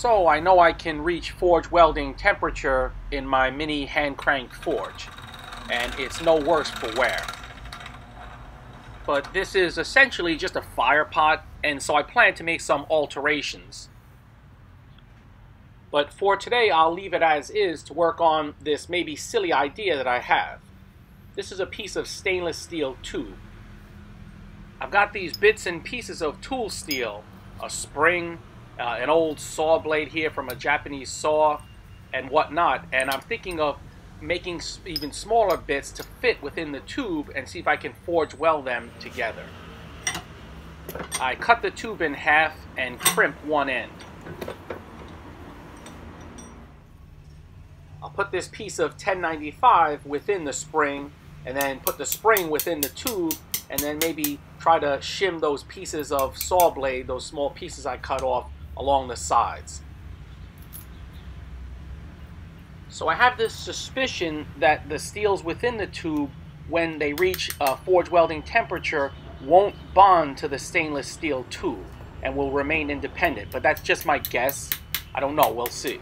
So I know I can reach forge welding temperature in my mini hand crank forge, and it's no worse for wear. But this is essentially just a fire pot, and so I plan to make some alterations. But for today, I'll leave it as is to work on this maybe silly idea that I have. This is a piece of stainless steel tube. I've got these bits and pieces of tool steel, a spring, uh, an old saw blade here from a Japanese saw, and whatnot. And I'm thinking of making even smaller bits to fit within the tube and see if I can forge weld them together. I cut the tube in half and crimp one end. I'll put this piece of 1095 within the spring and then put the spring within the tube and then maybe try to shim those pieces of saw blade, those small pieces I cut off along the sides. So I have this suspicion that the steels within the tube, when they reach a forge welding temperature, won't bond to the stainless steel tube and will remain independent. But that's just my guess. I don't know. We'll see.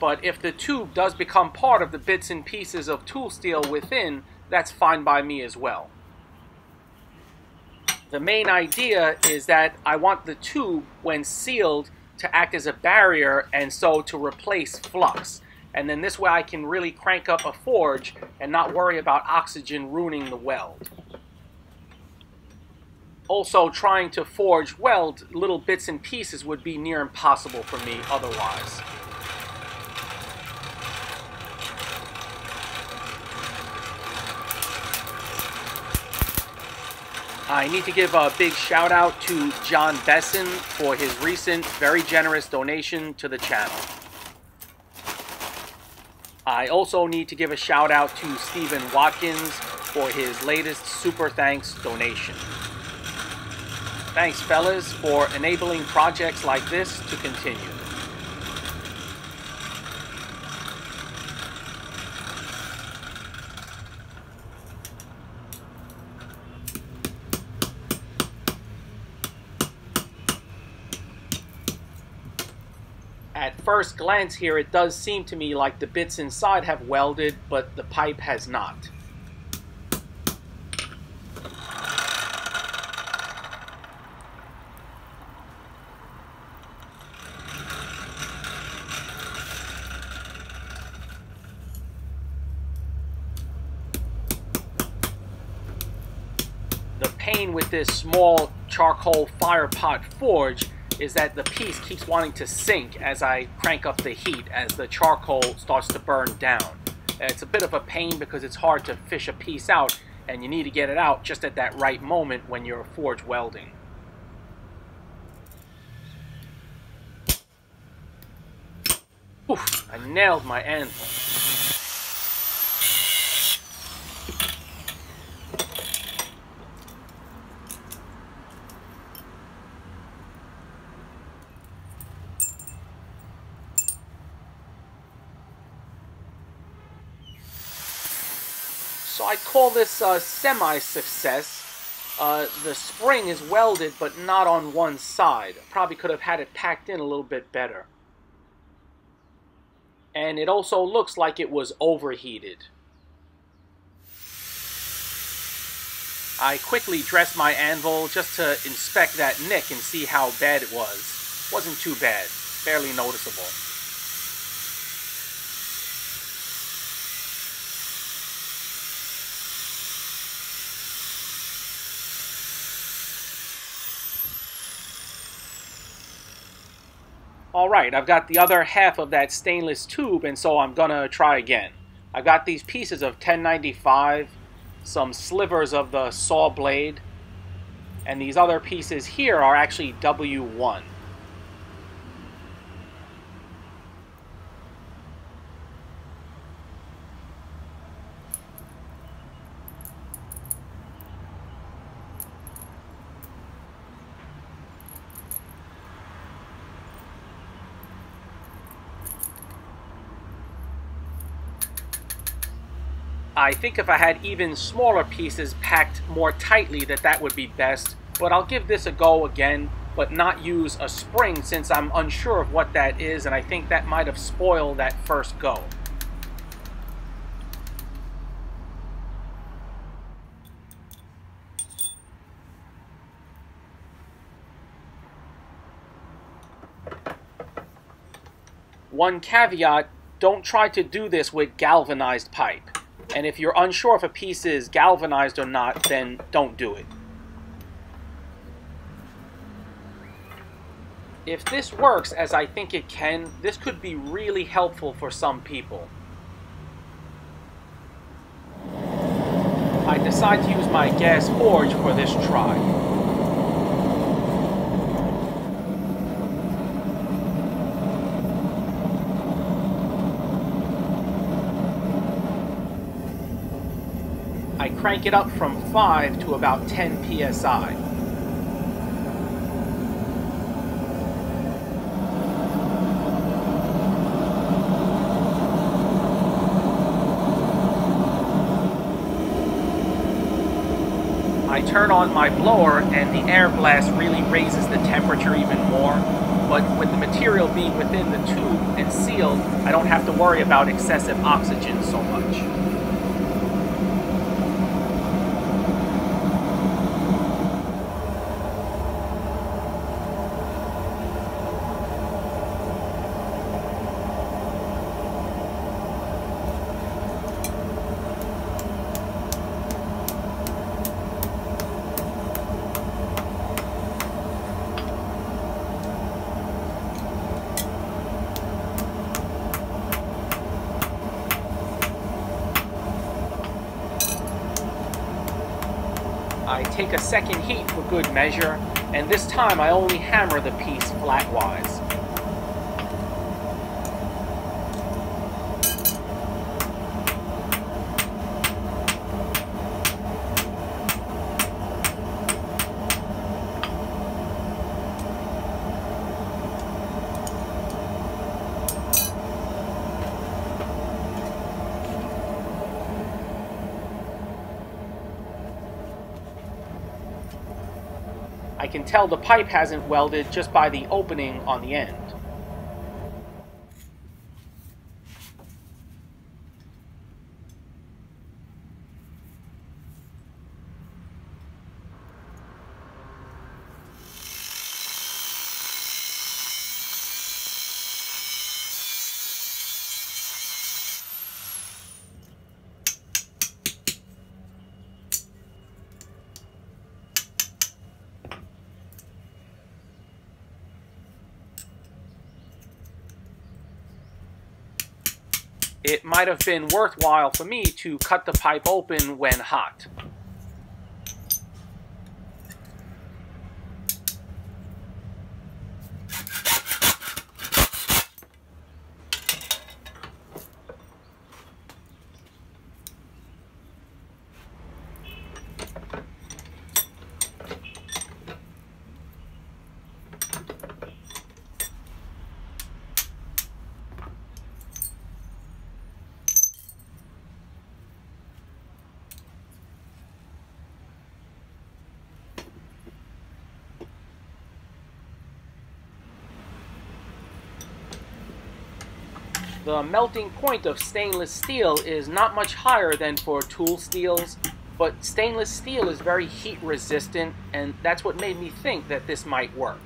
But if the tube does become part of the bits and pieces of tool steel within, that's fine by me as well. The main idea is that I want the tube, when sealed, to act as a barrier and so to replace flux. And then this way I can really crank up a forge and not worry about oxygen ruining the weld. Also, trying to forge weld little bits and pieces would be near impossible for me otherwise. I need to give a big shout out to John Besson for his recent very generous donation to the channel. I also need to give a shout out to Stephen Watkins for his latest super thanks donation. Thanks fellas for enabling projects like this to continue. At first glance here, it does seem to me like the bits inside have welded, but the pipe has not. The pain with this small charcoal fire pot forge is that the piece keeps wanting to sink as I crank up the heat as the charcoal starts to burn down. It's a bit of a pain because it's hard to fish a piece out and you need to get it out just at that right moment when you're forge welding. Oof, I nailed my anvil. So I call this a semi-success. Uh, the spring is welded, but not on one side. Probably could have had it packed in a little bit better. And it also looks like it was overheated. I quickly dressed my anvil just to inspect that nick and see how bad it was. Wasn't too bad, barely noticeable. Alright, I've got the other half of that stainless tube, and so I'm gonna try again. I've got these pieces of 1095, some slivers of the saw blade, and these other pieces here are actually W1. I think if I had even smaller pieces packed more tightly that that would be best, but I'll give this a go again but not use a spring since I'm unsure of what that is, and I think that might have spoiled that first go. One caveat, don't try to do this with galvanized pipe. And if you're unsure if a piece is galvanized or not, then don't do it. If this works as I think it can, this could be really helpful for some people. I decide to use my gas forge for this try. I crank it up from 5 to about 10 psi. I turn on my blower and the air blast really raises the temperature even more, but with the material being within the tube and sealed, I don't have to worry about excessive oxygen so much. I take a second heat for good measure, and this time I only hammer the piece flatwise. I can tell the pipe hasn't welded just by the opening on the end. It might have been worthwhile for me to cut the pipe open when hot. The melting point of stainless steel is not much higher than for tool steels, but stainless steel is very heat resistant, and that's what made me think that this might work.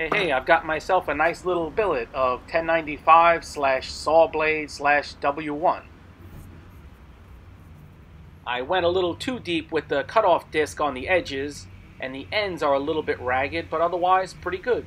Hey, hey, I've got myself a nice little billet of 1095 slash saw blade slash W1. I went a little too deep with the cutoff disc on the edges, and the ends are a little bit ragged, but otherwise pretty good.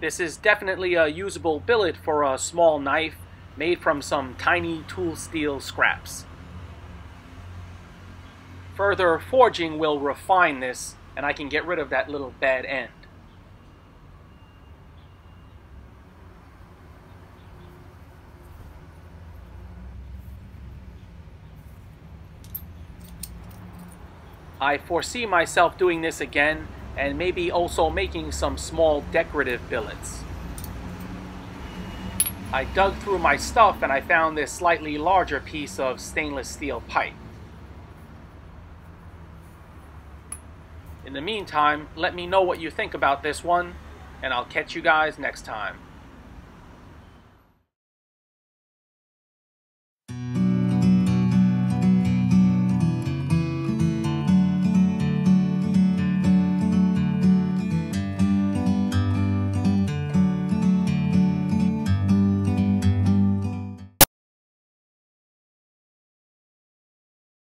This is definitely a usable billet for a small knife made from some tiny tool steel scraps. Further forging will refine this, and I can get rid of that little bad end. I foresee myself doing this again, and maybe also making some small decorative billets. I dug through my stuff and I found this slightly larger piece of stainless steel pipe. In the meantime, let me know what you think about this one, and I'll catch you guys next time.